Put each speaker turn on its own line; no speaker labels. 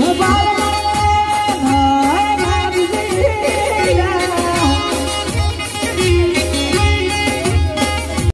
Mobile.